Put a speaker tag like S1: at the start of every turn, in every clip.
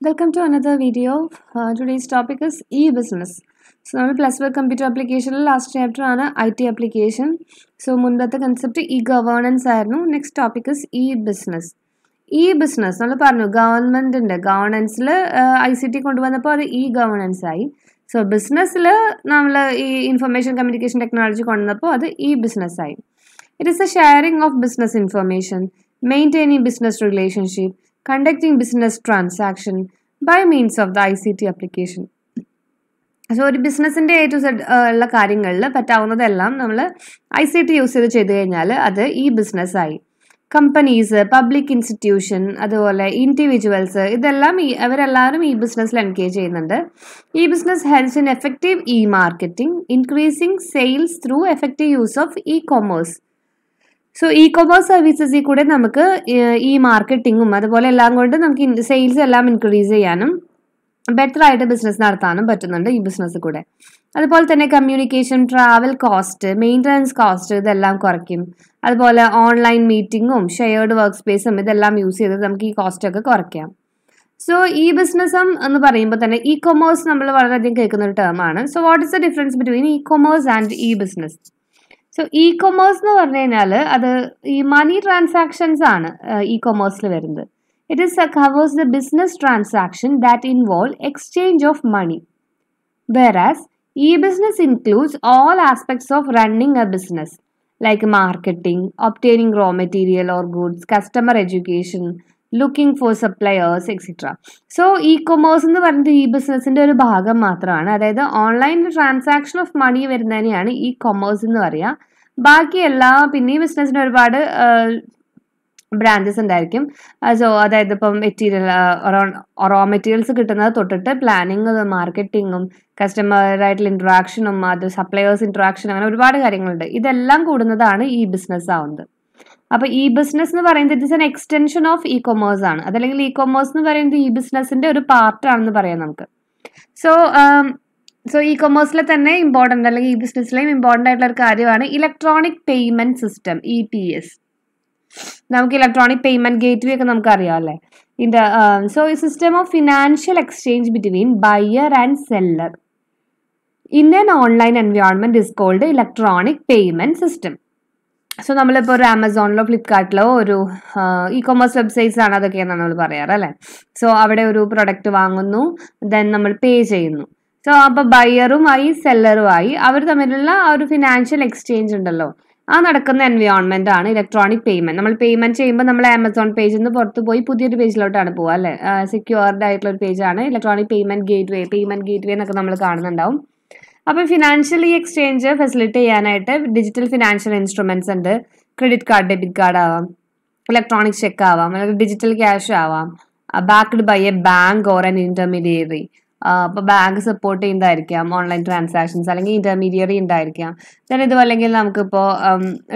S1: Welcome to another video. Uh, today's topic is e-business. So നമ്മൾ plus one computer ആപ്ലിക്കേഷനിൽ last chapter ആണ് I T application so മുൻപത്തെ concept e governance ആയിരുന്നു next topic is e business e business നമ്മൾ പറഞ്ഞു ഗവൺമെന്റിന്റെ ഗവേണൻസിൽ I C T കൊണ്ടുവന്നപ്പോൾ അത് ഇ ഗവേണൻസ് ആയി സോ ബിസിനസ്സിൽ നമ്മൾ ഈ ഇൻഫർമേഷൻ കമ്മ്യൂണിക്കേഷൻ ടെക്നോളജി കൊണ്ടുവന്നപ്പോൾ അത് ഇ ബിസിനസ് ആയി. It is a sharing of business information maintaining business relationship conducting business transaction by means of the I application. So ഒരു ബിസിനസ്സിന്റെ എ ടു സെഡ് ഉള്ള കാര്യങ്ങളിൽ പറ്റാവുന്നതെല്ലാം നമ്മൾ ഐ സി ടി യൂസ് ചെയ്ത് ചെയ്ത് കഴിഞ്ഞാൽ അത് ഈ ബിസിനസ്സായി കമ്പനീസ് പബ്ലിക് ഇൻസ്റ്റിറ്റ്യൂഷൻ അതുപോലെ ഇൻഡിവിജ്വൽസ് ഇതെല്ലാം ഈ അവരെല്ലാവരും ഈ ബിസിനസ്സിൽ എൻഗേജ് ചെയ്യുന്നുണ്ട്. E business helps in effective e marketing increasing sales through effective use of e commerce so e commerce സർവീസസിൽ കൂടെ നമുക്ക് ഈ മാർക്കറ്റിങ്ങും അതുപോലെ എല്ലാം കൊണ്ട് നമുക്ക് സെയിൽസ് എല്ലാം ഇൻക്രീസ് ചെയ്യാനും ബെറ്റർ ആയിട്ട് ബിസിനസ് നടത്താനും പറ്റുന്നുണ്ട് ഈ ബിസിനസ് കൂടെ. അതുപോലെ തന്നെ communication travel cost maintenance cost ഇതെല്ലാം കുറയ്ക്കും. അതുപോലെ ഓൺലൈൻ മീറ്റിങ്ങും ഷെയർഡ് വർക്ക് സ്പേസും ഇതെല്ലാം യൂസ് ചെയ്ത് നമുക്ക് ഈ കോസ്റ്റ് ഒക്കെ കുറയ്ക്കാം. സോ ഈ ബിസിനസ്സും എന്ന് പറയുമ്പോൾ തന്നെ ഇ കൊമേഴ്സ് നമ്മൾ വളരെയധികം കേൾക്കുന്ന ഒരു ടേമാണ് so what is the difference between e commerce and e business so e commerce എന്ന് പറഞ്ഞു കഴിഞ്ഞാൽ അത് ഈ മണി ട്രാൻസാക്ഷൻസ് ആണ് ഇ കൊമേഴ്സിൽ വരുന്നത് It is uh, covers the business transaction that involve exchange of money. Whereas e-business includes all aspects of running a business like marketing, obtaining raw material or goods, customer education, looking for suppliers etcetera so e commerce എന്ന് പറയുന്നത് ഈ ബിസിനസ്സിന്റെ ഒരു ഭാഗം മാത്രമാണ്. അതായത് online transaction of money വരുന്നതിനെയാണ് e commerce എന്ന് പറയുക ബാക്കി എല്ലാ പിന്നെ ഈ ബിസിനസ്സിന് ഒരുപാട് ബ്രാഞ്ചസ് ഉണ്ടായിരിക്കും. സോ അതായത് ഇപ്പം മെറ്റീരിയൽ റോ മെറ്റീരിയൽസ് കിട്ടുന്നത് തൊട്ടിട്ട് പ്ലാനിങ് മാർക്കറ്റിങ്ങും കസ്റ്റമറായിട്ടുള്ള ഇൻട്രാക്ഷനും അത് സപ്ലയേഴ്സ് ഇൻട്രാക്ഷൻ അങ്ങനെ ഒരുപാട് കാര്യങ്ങളുണ്ട്. ഇതെല്ലാം കൂടുന്നതാണ് ഈ ബിസിനസ് ആവുന്നത്. അപ്പോൾ ഇ ബിസിനസ് എന്ന് പറയുന്നത് it is an extension of e commerce ആണ്. അതല്ലെങ്കിൽ ഇ കൊമേഴ്സ് എന്ന് പറയുന്നത് ഇ ബിസിനസിന്റെ ഒരു പാർട്ടാണെന്ന് പറയാം നമുക്ക്. സോ സോ ഇ കൊമേഴ്സിലെ തന്നെ ഇമ്പോർട്ടന്റ് അല്ലെങ്കിൽ ഇ ബിസിനസ്സിലെയും ഇമ്പോർട്ടന്റ് ആയിട്ടുള്ള ഒരു കാര്യമാണ് electronic payment system E P S നമുക്ക് ഇലക്ട്രോണിക് പേയ്മെന്റ് ഗേറ്റ് വേ ഒക്കെ നമുക്ക് അറിയാം അല്ലേ? ഇതിന്റെ സോ ഈ system of financial exchange between buyer and seller in an online environment is called electronic payment system so നമ്മളിപ്പോൾ ഒരു ആമസോണിലോ ഫ്ലിപ്കാർട്ടിലോ ഒരു ഇ കൊമേഴ്സ് വെബ്സൈറ്റ്സ് ആണ് അതൊക്കെയെന്നാണ് നമ്മൾ പറയാറ് അല്ലേ? സോ അവിടെ ഒരു പ്രൊഡക്റ്റ് വാങ്ങുന്നു ദെൻ നമ്മൾ പേ ചെയ്യുന്നു. സോ അപ്പോൾ ബയറുമായി സെല്ലറുമായി അവർ തമ്മിലുള്ള ആ ഒരു ഫിനാൻഷ്യൽ എക്സ്ചേഞ്ച് ഉണ്ടല്ലോ. ആ നടക്കുന്ന എൻവയോൺമെന്റ് ആണ് ഇലക്ട്രോണിക് പേയ്മെന്റ് നമ്മൾ പേയ്മെന്റ് ചെയ്യുമ്പോൾ നമ്മൾ ആമസോൺ പേജിൽ നിന്ന് പുറത്ത് പോയി പുതിയൊരു പേജിലോട്ടാണ് പോവുക അല്ലേ? സെക്യൂർഡ് ആയിട്ടുള്ള ഒരു പേജാണ് electronic payment gateway payment gateway എന്നൊക്കെ നമ്മൾ കാണുന്നുണ്ടാവും. അപ്പോൾ ഫിനാൻഷ്യലി എക്സ്ചേഞ്ച് ഫെസിലിറ്റി ചെയ്യാനായിട്ട് ഡിജിറ്റൽ ഫിനാൻഷ്യൽ ഇൻസ്ട്രുമെന്റ്സ് ഉണ്ട്. ക്രെഡിറ്റ് കാർഡ് ഡെബിറ്റ് കാർഡ് ആവാം. ഇലക്ട്രോണിക് ചെക്ക് ആവാം. അല്ലെങ്കിൽ ഡിജിറ്റൽ ക്യാഷ് ആവാം. Backed by a bank or an intermediary അപ്പോൾ ബാങ്ക് സപ്പോർട്ട് ചെയ്യുന്നതായിരിക്കാം. ഓൺലൈൻ ട്രാൻസാക്ഷൻസ് അല്ലെങ്കിൽ ഇന്റർമീഡിയറി ഉണ്ടായിരിക്കാം. ദെൻ ഇത് അല്ലെങ്കിൽ നമുക്കിപ്പോൾ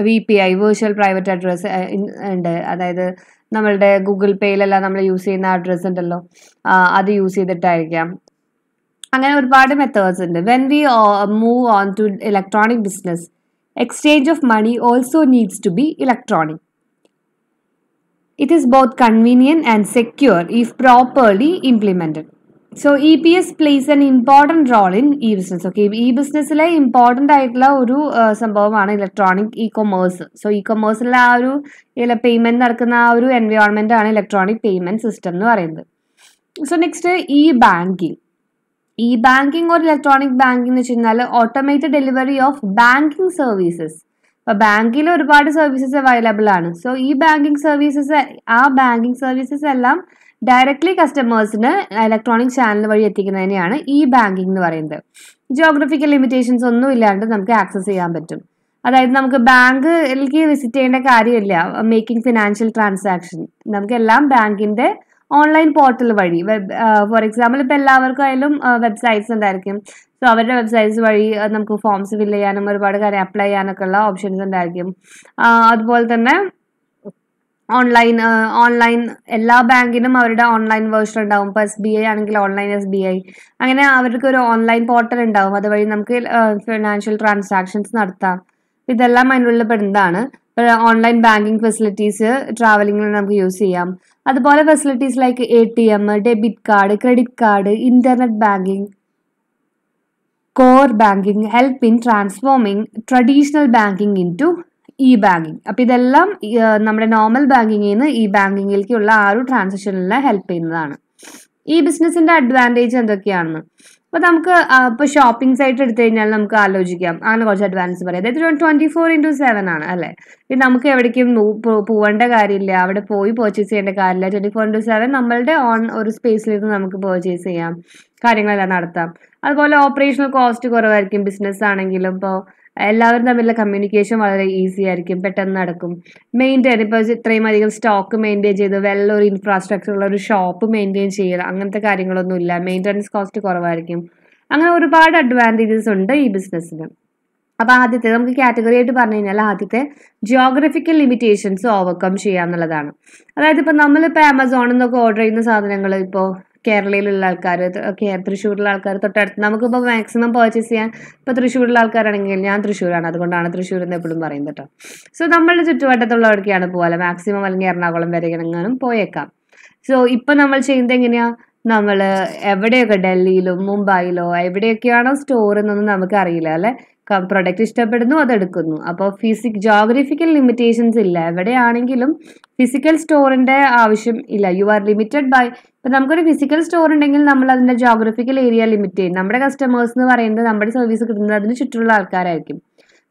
S1: V P I virtual private address ഉണ്ട്. അതായത് നമ്മളുടെ ഗൂഗിൾ പേയിലെല്ലാം നമ്മൾ യൂസ് ചെയ്യുന്ന അഡ്രസ്സ് ഉണ്ടല്ലോ. അത് യൂസ് ചെയ്തിട്ടായിരിക്കാം. അങ്ങനെ ഒരുപാട് മെത്തേഡ്സ് ഉണ്ട്. When we move on to electronic business exchange of money also needs to be electronic it is both convenient and secure if properly implemented so E P S plays an important role in e business okay e ബിസിനസ്സിലെ important ആയിട്ടുള്ള ഒരു സംഭവമാണ് electronic e commerce so e കൊമേഴ്സിലെ ആ ഒരു payment നടക്കുന്ന ആ ഒരു environment ആണ് electronic payment system എന്ന് പറയുന്നത്. So next e banking e banking or electronic banking എന്ന് വെച്ച് കഴിഞ്ഞാൽ automated delivery of banking services ഇപ്പോൾ ബാങ്കിൽ ഒരുപാട് സർവീസസ് അവൈലബിൾ ആണ്. സോ ഈ ബാങ്കിങ് സർവീസസ് ആ ബാങ്കിങ് സർവീസസ് എല്ലാം ഡയറക്ട്ലി കസ്റ്റമേഴ്സിന് ഇലക്ട്രോണിക് ചാനൽ വഴി എത്തിക്കുന്നതിനെയാണ് ഇ ബാങ്കിങ് എന്ന് പറയുന്നത്. ജിയോഗ്രഫിക്കൽ ലിമിറ്റേഷൻസ് ഒന്നും ഇല്ലാണ്ട് നമുക്ക് ആക്സസ് ചെയ്യാൻ പറ്റും. അതായത് നമുക്ക് ബാങ്കിലേക്ക് വിസിറ്റ് ചെയ്യേണ്ട കാര്യമില്ല. മേക്കിംഗ് ഫിനാൻഷ്യൽ ട്രാൻസാക്ഷൻ നമുക്കെല്ലാം ബാങ്കിന്റെ ഓൺലൈൻ പോർട്ടൽ വഴി. വെബ് ഫോർ എക്സാമ്പിൾ ഇപ്പോൾ എല്ലാവർക്കും ആയാലും വെബ്സൈറ്റ്സ് ഉണ്ടായിരിക്കും. സോ അവരുടെ വെബ്സൈറ്റ്സ് വഴി നമുക്ക് ഫോംസ് ഫിൽ ചെയ്യാനും ഒരുപാട് കാര്യം അപ്ലൈ ചെയ്യാനൊക്കെ ഉള്ള ഓപ്ഷൻസ് ഉണ്ടായിരിക്കും. അതുപോലെ തന്നെ ഓൺലൈൻ ഓൺലൈൻ എല്ലാ ബാങ്കിനും അവരുടെ ഓൺലൈൻ വേർഷൻ ഉണ്ടാവും. ഇപ്പോൾ എസ് ബി ഐ ആണെങ്കിൽ ഓൺലൈൻ എസ് ബി ഐ അങ്ങനെ അവർക്ക് ഒരു ഓൺലൈൻ പോർട്ടൽ ഉണ്ടാവും. അതുവഴി നമുക്ക് ഫിനാൻഷ്യൽ ട്രാൻസാക്ഷൻസ് നടത്താം. ഇതെല്ലാം അതിനുള്ളിൽ പെടുന്നതാണ്. ഓൺലൈൻ ബാങ്കിങ് ഫെസിലിറ്റീസ് ട്രാവലിംഗിൽ നമുക്ക് യൂസ് ചെയ്യാം. അതുപോലെ facilities like A T M debit card credit card internet banking core banking help in transforming traditional banking into e banking അപ്പം ഇതെല്ലാം നമ്മുടെ നോർമൽ ബാങ്കിങ്ങിൽ നിന്ന് ഇ ബാങ്കിങ്ങിലേക്കുള്ള ആ ഒരു ട്രാൻസാക്ഷനിലെ ഹെൽപ്പ് ചെയ്യുന്നതാണ്. ഈ ബിസിനസിന്റെ അഡ്വാന്റേജ് എന്തൊക്കെയാണെന്ന്? അപ്പോൾ നമുക്ക് ഇപ്പോൾ ഷോപ്പിംഗ് സൈറ്റ് എടുത്തു കഴിഞ്ഞാൽ നമുക്ക് ആലോചിക്കാം. അങ്ങനെ കുറച്ച് അഡ്വാൻസ് പറയാം. അതായത് ട്വന്റി ഫോർ ഇന്റു സെവൻ ആണ് അല്ലേ? ഇത് നമുക്ക് എവിടേക്കും പോവേണ്ട കാര്യമില്ല. അവിടെ പോയി പർച്ചേസ് ചെയ്യേണ്ട കാര്യമില്ല. ട്വന്റി ഫോർ ഇന്റു സെവൻ നമ്മളുടെ ഓൺ ഒരു സ്പേസിലിരുന്ന് നമുക്ക് പർച്ചേസ് ചെയ്യാം. കാര്യങ്ങളെല്ലാം നടത്താം. അതുപോലെ ഓപ്പറേഷണൽ കോസ്റ്റ് കുറവായിരിക്കും ബിസിനസ് ആണെങ്കിലും. ഇപ്പോൾ എല്ലാവരും തമ്മിലുള്ള കമ്മ്യൂണിക്കേഷൻ വളരെ ഈസി ആയിരിക്കും പെട്ടെന്ന് നടക്കും. മെയിന്റെയിൻ ഇപ്പോൾ ഇത്രയും അധികം സ്റ്റോക്ക് മെയിന്റെയിൻ ചെയ്ത് വെൽ ഒരു ഇൻഫ്രാസ്ട്രക്ചർ ഉള്ള ഒരു ഷോപ്പ് മെയിന്റെയിൻ ചെയ്യുക അങ്ങനത്തെ കാര്യങ്ങളൊന്നും ഇല്ല. മെയിന്റനൻസ് കോസ്റ്റ് കുറവായിരിക്കും. അങ്ങനെ ഒരുപാട് അഡ്വാന്റേജസ് ഉണ്ട് ഈ ബിസിനസ്സിന് അപ്പോൾ ആദ്യത്തെ നമുക്ക് കാറ്റഗറി ആയിട്ട് പറഞ്ഞു കഴിഞ്ഞാൽ ആദ്യത്തെ ജിയോഗ്രഫിക്കൽ ലിമിറ്റേഷൻസ് ഓവർകം ചെയ്യുക എന്നുള്ളതാണ് അതായത് ഇപ്പോൾ നമ്മളിപ്പോൾ ആമസോണിൽ നിന്നൊക്കെ ഓർഡർ ചെയ്യുന്ന സാധനങ്ങൾ ഇപ്പോൾ കേരളയിലുള്ള ആൾക്കാർ തൃശ്ശൂരിലുള്ള ആൾക്കാർ തൊട്ടടുത്ത് നമുക്കിപ്പോൾ മാക്സിമം പർച്ചേസ് ചെയ്യാൻ ഇപ്പോൾ തൃശ്ശൂരിലുള്ള ആൾക്കാരാണെങ്കിൽ ഞാൻ തൃശ്ശൂരാണ്. അതുകൊണ്ടാണ് തൃശ്ശൂർ എന്ന് എപ്പോഴും പറയുന്നത് കേട്ടോ. സോ നമ്മളുടെ ചുറ്റുവട്ടത്തുള്ളവർക്കാണ് പോലെ മാക്സിമം അല്ലെങ്കിൽ എറണാകുളം വരെ എങ്ങനെങ്ങാനും പോയേക്കാം. സോ ഇപ്പം നമ്മൾ ചെയ്യുന്നത് എങ്ങനെയാണ് നമ്മൾ എവിടെയൊക്കെ ഡൽഹിയിലും മുംബൈയിലോ എവിടെയൊക്കെയാണോ സ്റ്റോർ എന്നൊന്നും നമുക്ക് അറിയില്ല അല്ലെ? പ്രൊഡക്റ്റ് ഇഷ്ടപ്പെടുന്നു അതെടുക്കുന്നു അപ്പോൾ ഫിസിക് ജോഗ്രഫിക്കൽ ലിമിറ്റേഷൻസ് ഇല്ല. എവിടെയാണെങ്കിലും ഫിസിക്കൽ സ്റ്റോറിന്റെ ആവശ്യം ഇല്ല. യു ആർ ലിമിറ്റഡ് ബൈ ഇപ്പം നമുക്കൊരു ഫിസിക്കൽ സ്റ്റോർ ഉണ്ടെങ്കിൽ നമ്മൾ അതിന്റെ ജോഗ്രഫിക്കൽ ഏരിയ ലിമിറ്റ് ചെയ്യും. നമ്മുടെ കസ്റ്റമേഴ്സ് എന്ന് പറയുന്നത് നമ്മുടെ സർവീസ് കിട്ടുന്നത് അതിന് ചുറ്റുമുള്ള ആൾക്കാരായിരിക്കും.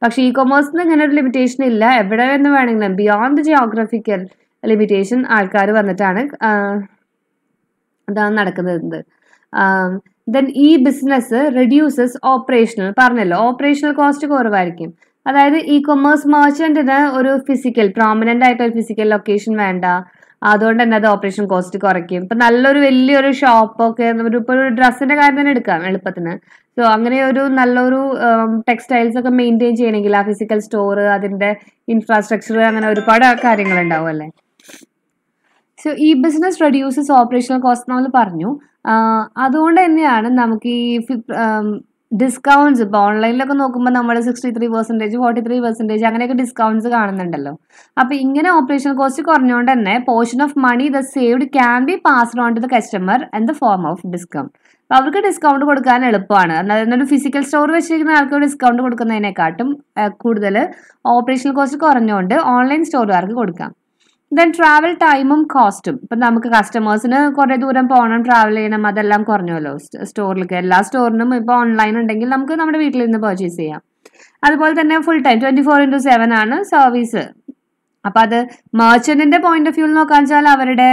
S1: പക്ഷേ ഇ കൊമേഴ്സിന് ഇങ്ങനെ ഒരു ലിമിറ്റേഷൻ ഇല്ല. എവിടെ എന്ന് വേണമെങ്കിലും ബിയോണ്ട് ജിയോഗ്രഫിക്കൽ ലിമിറ്റേഷൻ ആൾക്കാർ വന്നിട്ടാണ് ഇതാണ് നടക്കുന്നത്. Then e business reduces operational പറഞ്ഞല്ലോ ഓപ്പറേഷണൽ കോസ്റ്റ് കുറവായിരിക്കും. അതായത് ഇ കൊമേഴ്സ് മെർച്ചന്റിന് ഒരു ഫിസിക്കൽ പ്രോമിനന്റ് ആയിട്ട് ഒരു ഫിസിക്കൽ ലൊക്കേഷൻ വേണ്ട. അതുകൊണ്ട് തന്നെ അത് ഓപ്പറേഷൻ കോസ്റ്റ് കുറയ്ക്കും. ഇപ്പൊ നല്ലൊരു വലിയൊരു ഷോപ്പൊക്കെ ഒരു ഇപ്പോൾ ഒരു ഡ്രസ്സിന്റെ കാര്യം തന്നെ എടുക്കാം എളുപ്പത്തിന്. സോ അങ്ങനെ ഒരു നല്ലൊരു ടെക്സ്റ്റൈൽസ് ഒക്കെ മെയിന്റെയിൻ ചെയ്യണമെങ്കിൽ ആ ഫിസിക്കൽ സ്റ്റോർ അതിന്റെ ഇൻഫ്രാസ്ട്രക്ചർ അങ്ങനെ ഒരുപാട് കാര്യങ്ങൾ ഉണ്ടാവും അല്ലേ? സോ ഈ ബിസിനസ് റെഡ്യൂസസ് ഓപ്പറേഷണൽ കോസ്റ്റ് നമ്മൾ പറഞ്ഞു. അതുകൊണ്ട് തന്നെയാണ് നമുക്ക് ഈ ഡിസ്കൗണ്ട്സ് ഇപ്പോൾ ഓൺലൈനിലൊക്കെ നോക്കുമ്പോൾ നമ്മൾ sixty three percentage forty three percentage അങ്ങനെയൊക്കെ ഡിസ്കൗണ്ട്സ് കാണുന്നുണ്ടല്ലോ. അപ്പോൾ ഇങ്ങനെ ഓപ്പറേഷൻ കോസ്റ്റ് കുറഞ്ഞുകൊണ്ട് തന്നെ portion of money the saved can be passed on to the customer in the form of discount അപ്പോൾ അവർക്ക് ഡിസ്കൗണ്ട് കൊടുക്കാൻ എളുപ്പമാണ്. അതായത് ഒരു ഫിസിക്കൽ സ്റ്റോർ വെച്ചിരിക്കുന്ന ആൾക്ക് ഡിസ്കൗണ്ട് കൊടുക്കുന്നതിനെക്കാട്ടും കൂടുതൽ ഓപ്പറേഷണൽ കോസ്റ്റ് കുറഞ്ഞുകൊണ്ട് ഓൺലൈൻ സ്റ്റോറുകാർക്ക് കൊടുക്കാം. ദെൻ ട്രാവൽ ടൈമും കോസ്റ്റും ഇപ്പം നമുക്ക് കസ്റ്റമേഴ്സിന് കുറേ ദൂരം പോകണം ട്രാവൽ ചെയ്യണം അതെല്ലാം കുറഞ്ഞല്ലോ സ്റ്റോറിലേക്ക് എല്ലാ സ്റ്റോറിനും ഇപ്പോൾ ഓൺലൈൻ ഉണ്ടെങ്കിൽ നമുക്ക് നമ്മുടെ വീട്ടിൽ നിന്ന് പർച്ചേസ് ചെയ്യാം. അതുപോലെ തന്നെ full time twenty four into seven ആണ് സർവീസ് അപ്പം അത് മെർച്ചന്റിന്റെ പോയിന്റ് ഓഫ് വ്യൂ നോക്കാൻ വെച്ചാൽ അവരുടെ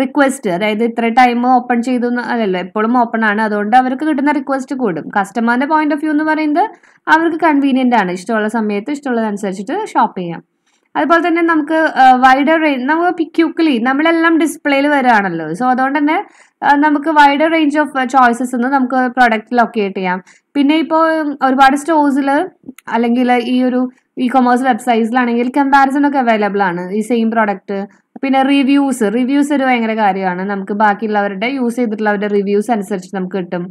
S1: റിക്വസ്റ്റ് അതായത് ഇത്ര ടൈം ഓപ്പൺ ചെയ്തു അല്ലല്ലോ എപ്പോഴും ഓപ്പൺ ആണ്. അതുകൊണ്ട് അവർക്ക് കിട്ടുന്ന റിക്വസ്റ്റ് കൂടും. കസ്റ്റമറിന്റെ പോയിന്റ് ഓഫ് വ്യൂ എന്ന് പറയുന്നത് അവർക്ക് കൺവീനിയന്റ് ആണ്. ഇഷ്ടമുള്ള സമയത്ത് ഇഷ്ടമുള്ളതനുസരിച്ചിട്ട് ഷോപ്പ് ചെയ്യാം. അതുപോലെ തന്നെ നമുക്ക് വൈഡർ റേഞ്ച് നമുക്ക് പിക്യൂക്കലി നമ്മളെല്ലാം ഡിസ്പ്ലേയിൽ വരികയാണല്ലോ സോ അതുകൊണ്ട് തന്നെ നമുക്ക് വൈഡർ റേഞ്ച് ഓഫ് ചോയ്സസ് ഒന്ന് നമുക്ക് പ്രൊഡക്റ്റ് ലൊക്കേറ്റ് ചെയ്യാം. പിന്നെ ഇപ്പോൾ ഒരുപാട് സ്റ്റോഴ്സിൽ അല്ലെങ്കിൽ ഈ ഒരു ഇ കൊമേഴ്സ് വെബ്സൈറ്റ്സിലാണെങ്കിൽ കമ്പാരിസൺ ഒക്കെ അവൈലബിൾ ആണ്. ഈ സെയിം പ്രോഡക്റ്റ് പിന്നെ റിവ്യൂസ് റിവ്യൂസ് ഒരു ഭയങ്കര കാര്യമാണ്. നമുക്ക് ബാക്കിയുള്ളവരുടെ യൂസ് ചെയ്തിട്ടുള്ളവരുടെ റിവ്യൂസ് അനുസരിച്ച് നമുക്ക് കിട്ടും.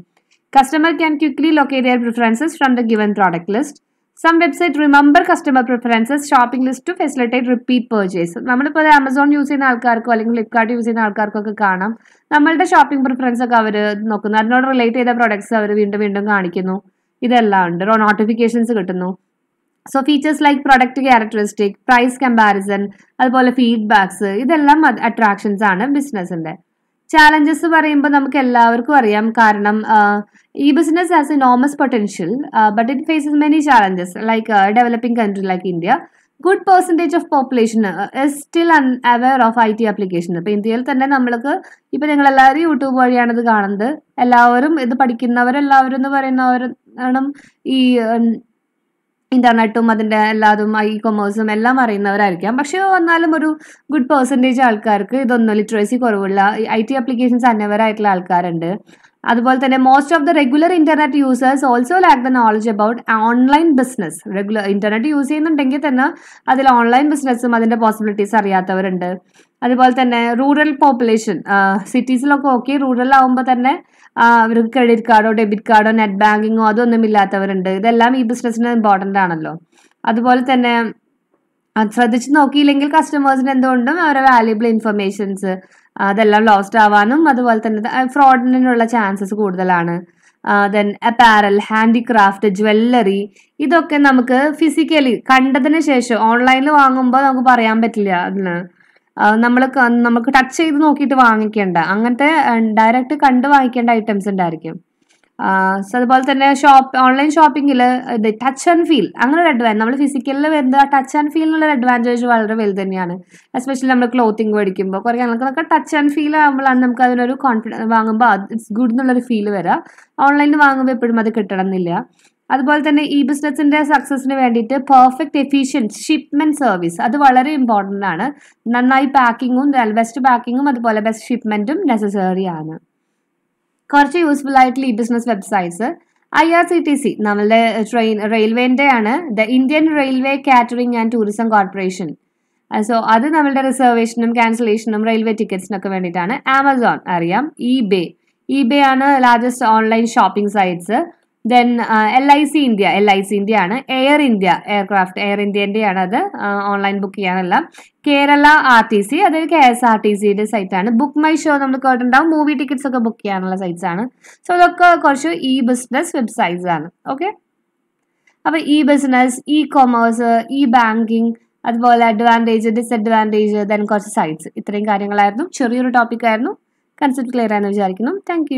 S1: Customer can quickly locate their preferences from the given product list some website remember customer preferences shopping list to facilitate repeat purchase നമ്മളിപ്പോൾ ആമസോൺ യൂസ് ചെയ്യുന്ന ആൾക്കാർക്കോ അല്ലെങ്കിൽ ഫ്ലിപ്കാർട്ട് യൂസ് ചെയ്യുന്ന ആൾക്കാർക്കോ ഒക്കെ കാണാം. നമ്മളുടെ ഷോപ്പിംഗ് പ്രിഫറൻസ് ഒക്കെ അവർ നോക്കുന്നു. അതിനോട് റിലേറ്റ് ചെയ്ത പ്രോഡക്ട്സ് അവർ വീണ്ടും വീണ്ടും കാണിക്കുന്നു. ഇതെല്ലാം ഉണ്ട്. നോട്ടിഫിക്കേഷൻസ് കിട്ടുന്നു. So features like product characteristic price comparison അതുപോലെ ഫീഡ്ബാക്സ് ഇതെല്ലാം അട്രാക്ഷൻസ് ആണ് ബിസിനസിന്റെ ചാലഞ്ചസ് പറയുമ്പോൾ നമുക്ക് എല്ലാവർക്കും അറിയാം. കാരണം e business has enormous potential but it faces many challenges like developing country like India good percentage of population still unaware of I T application ഇപ്പം ഇന്ത്യയിൽ തന്നെ നമ്മൾക്ക് ഇപ്പൊ നിങ്ങൾ എല്ലാവരും യൂട്യൂബ് വഴിയാണ് ഇത് കാണുന്നത്. എല്ലാവരും ഇത് പഠിക്കുന്നവരെല്ലാവരും എന്ന് പറയുന്നവരും ഈ ഇന്റർനെറ്റും അതിന്റെ എല്ലാതും ഇ കൊമേഴ്സും എല്ലാം അറിയുന്നവരായിരിക്കാം. പക്ഷെ വന്നാലും ഒരു ഗുഡ് പെർസെന്റേജ് ആൾക്കാർക്ക് ഇതൊന്നും ലിറ്ററസി കുറവുള്ള ഐ ടി ആപ്ലിക്കേഷൻസ് അന്നവരായിട്ടുള്ള ആൾക്കാരുണ്ട്. അതുപോലെ തന്നെ most of the regular internet users also lack the knowledge about online business regular internet use ചെയ്യുന്നുണ്ടെങ്കിൽ തന്നെ അതിൽ ഓൺലൈൻ ബിസിനസ്സും അതിന്റെ പോസിബിലിറ്റീസ് അറിയാത്തവരുണ്ട്. അതുപോലെ തന്നെ റൂറൽ പോപ്പുലേഷൻ സിറ്റീസിലൊക്കെ ഓക്കെ റൂറൽ ആവുമ്പോൾ തന്നെ അവർക്ക് ക്രെഡിറ്റ് കാർഡോ ഡെബിറ്റ് കാർഡോ നെറ്റ് ബാങ്കിങ്ങോ അതൊന്നും ഇല്ലാത്തവരുണ്ട്. ഇതെല്ലാം ഈ ബിസിനസ്സിന് ഇമ്പോർട്ടന്റ് ആണല്ലോ. അതുപോലെ തന്നെ ശ്രദ്ധിച്ച് നോക്കിയില്ലെങ്കിൽ കസ്റ്റമേഴ്സിന് എന്തുകൊണ്ടും അവരുടെ വാല്യുബിൾ ഇൻഫർമേഷൻസ് അതെല്ലാം ലോസ്റ്റ് ആവാനും അതുപോലെ തന്നെ ഫ്രോഡിനുള്ള ചാൻസസ് കൂടുതലാണ്. ദെൻ അപ്പാരൽ ഹാൻഡിക്രാഫ്റ്റ് ജ്വല്ലറി ഇതൊക്കെ നമുക്ക് ഫിസിക്കലി കണ്ടതിന് ശേഷം ഓൺലൈനിൽ വാങ്ങുമ്പോൾ നമുക്ക് പറയാൻ പറ്റില്ല അതിന്. നമ്മൾ നമുക്ക് ടച്ച് ചെയ്ത് നോക്കിയിട്ട് വാങ്ങിക്കേണ്ട. അങ്ങനത്തെ ഡയറക്റ്റ് കണ്ട് വാങ്ങിക്കേണ്ട ഐറ്റംസ് ഉണ്ടായിരിക്കും. സോ അതുപോലെ തന്നെ ഷോപ്പ് ഓൺലൈൻ ഷോപ്പിങ്ങിൽ ടച്ച് ആൻഡ് ഫീൽ അങ്ങനെ ഒരു അഡ്വാൻസ് നമ്മൾ ഫിസിക്കലിൽ വരുന്ന ടച്ച് ആൻഡ് ഫീലിനുള്ള അഡ്വാന്റേജ് വളരെ വലുത് തന്നെയാണ്. എസ്പെഷ്യലി നമ്മൾ ക്ലോത്തിങ് മേടിക്കുമ്പോൾ കുറേ ഞങ്ങൾക്ക് ടച്ച് ആൻഡ് ഫീൽ ആകുമ്പോഴാണ് നമുക്ക് അതിനൊരു കോൺഫിഡൻസ് വാങ്ങുമ്പോൾ ഇറ്റ്സ് ഗുഡ് എന്നുള്ളൊരു ഫീൽ വരാം. ഓൺലൈനിൽ വാങ്ങുമ്പോൾ എപ്പോഴും അത് കിട്ടണം എന്നില്ല. അതുപോലെ തന്നെ ഈ ബിസിനസ്സിന്റെ സക്സസിന് വേണ്ടിയിട്ട് പെർഫെക്റ്റ് എഫിഷ്യന്റ് ഷിപ്മെന്റ് സർവീസ് അത് വളരെ ഇമ്പോർട്ടന്റ് ആണ്. നന്നായി പാക്കിങ്ങും ബെസ്റ്റ് പാക്കിങ്ങും അതുപോലെ ബെസ്റ്റ് ഷിപ്മെന്റും നെസസറി ആണ്. കുറച്ച് യൂസ്ഫുൾ ആയിട്ടുള്ള e business websites I R C T C നമ്മളുടെ ട്രെയിൻ റെയിൽവേന്റെ ആണ്. The Indian railway catering and tourism corporation so അത് നമ്മളുടെ റിസർവേഷനും ക്യാൻസലേഷനും റെയിൽവേ ടിക്കറ്റ്സിനൊക്കെ വേണ്ടിയിട്ടാണ്. ആമസോൺ അറിയാം. ഇ ബേ ഇ ബേ ആണ് largest online shopping sites then L I C India L I C India ആണ്. എയർ ഇന്ത്യ എയർക്രാഫ്റ്റ് എയർ ഇന്ത്യന്റെ ആണ് അത് ഓൺലൈൻ ബുക്ക് ചെയ്യാനെല്ലാം കേരള ആർ ടി സി അതായത് കെ എസ് ആർ ടി സിയുടെ site ആണ്. Book my show നമ്മൾ കേട്ടിട്ടുണ്ടാവും. മൂവി ടിക്കറ്റ്സ് ഒക്കെ ബുക്ക് ചെയ്യാനുള്ള സൈറ്റ്സ് ആണ്. സോ ഇതൊക്കെ കുറച്ച് ഇ ബിസിനസ് വെബ്സൈറ്റ്സ് ആണ്. ഓക്കെ അപ്പോൾ e business e commerce e banking അതുപോലെ അഡ്വാന്റേജ് ഡിസഡ്വാന്റേജ് ദെൻ കുറച്ച് സൈറ്റ്സ് ഇത്രയും കാര്യങ്ങളായിരുന്നു. ചെറിയൊരു ടോപ്പിക് ആയിരുന്നു. കൺസെപ്റ്റ് ക്ലിയർ ആയെന്ന് വിചാരിക്കുന്നു. താങ്ക്